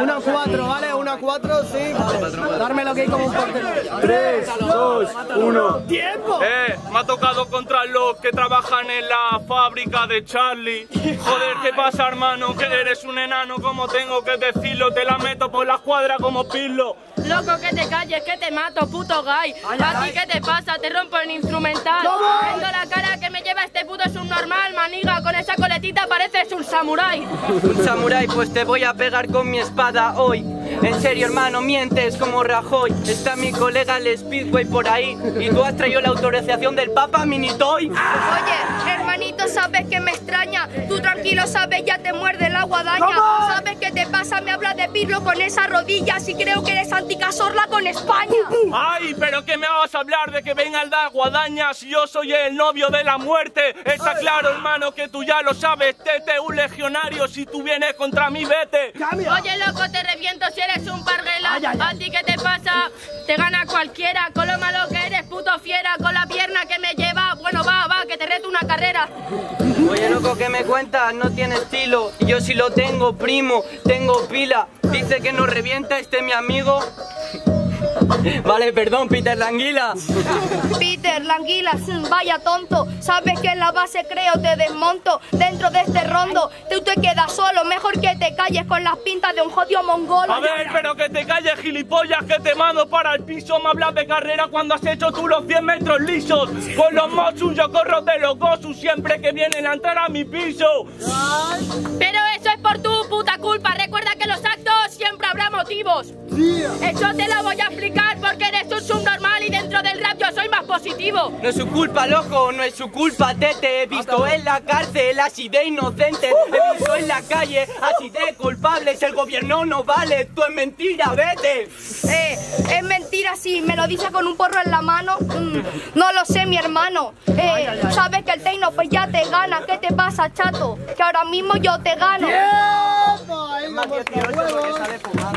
Una cuatro, ¿vale? Una cuatro, sí, vale. Darme lo que hay como un portero. Tres, dos, uno. ¡Tiempo! Eh, me ha tocado contra los que trabajan en la fábrica de Charlie. Joder, ¿qué pasa, hermano? Que eres un enano, como tengo que decirlo. Te la meto por la cuadra como pilo. Loco, que te calles, que te mato, puto gay. ¿A ti qué te pasa? Te rompo el instrumental. Viendo la cara que me lleva este puto subnormal, maniga. Con esa coletita pareces un samurái. Un samurái, pues te voy a pegar con mi espada hoy. En serio, hermano, mientes como Rajoy. Está mi colega el Speedway por ahí. Y tú has traído la autorización del Papa Minitoy. Oye, hermanito, sabes que me extraña. Tú tranquilo, sabes, ya te muerde la guadaña. ¿Sabes Me hablas de Pirlo con esa rodilla. Si creo que eres anticasorla con España. Ay, pero ¿qué me vas a hablar de que venga el da guadaña si yo soy el novio de la muerte? Está claro, hermano, que tú ya lo sabes. Tete, un legionario. Si tú vienes contra mí, vete. Oye, loco, te reviento si eres un parguela. ¿A ti qué te pasa? Te gana cualquiera. Con lo malo que eres, puto fiera. Con la pierna que me lleva. Bueno, va, va, que te reto una carrera. Oye, loco, ¿qué me cuentas? No tiene estilo. Y yo sí lo tengo, primo. Tengo pila. Dice que nos revienta este mi amigo. Vale, perdón, Peter Languila. Peter, Languilas, mm, vaya tonto. Sabes que en la base creo te desmonto. Dentro de este rondo, tú te quedas solo. Mejor que te calles con las pintas de un jodido mongol. A ver, pero que te calles, gilipollas, que te mando para el piso. Me hablas de carrera cuando has hecho tú los 100 metros lisos. Con los mochus yo corro de los gosus siempre que vienen a entrar a mi piso. Pero Eso te lo voy a explicar porque eres un subnormal y dentro del rap yo soy más positivo. No es su culpa, loco, no es su culpa, tete. He visto en la cárcel así de inocentes. He visto en la calle así de culpables. El gobierno no vale, tú es mentira, vete. Eh, es mentira si me lo dice con un porro en la mano. Mm, no lo sé, mi hermano. Eh, sabes que el Teino pues ya te gana. ¿Qué te pasa, chato? Que ahora mismo yo te gano. Vamos, huevos.